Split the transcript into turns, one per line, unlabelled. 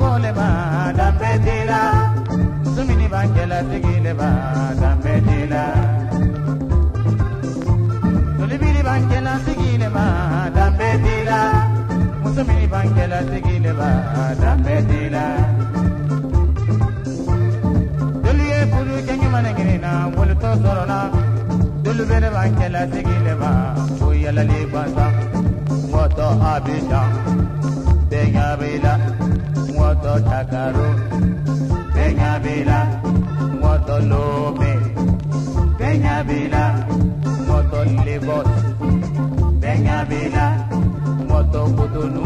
ko ba danbe t'i la muso min b'a kɛla sigi le ba danbe t'i la b'a kɛla sigi le ba danbe t'i la muso min b'a kɛla sigi le ba danbe t'i la ɲini na. Wolotɔ sɔrɔ la dolu bɛ ne b'a kɛla sigi le ba o yɛlɛli gansan tọrọ takaro bẹ́ẹ̀yà bẹ́ẹ̀la wọ́n tọ́ lómi bẹ́ẹ̀yà bẹ́ẹ̀la wọ́n tọ́ lébọ̀t bẹ́ẹ̀yà wọ́n tọ́ kótónù.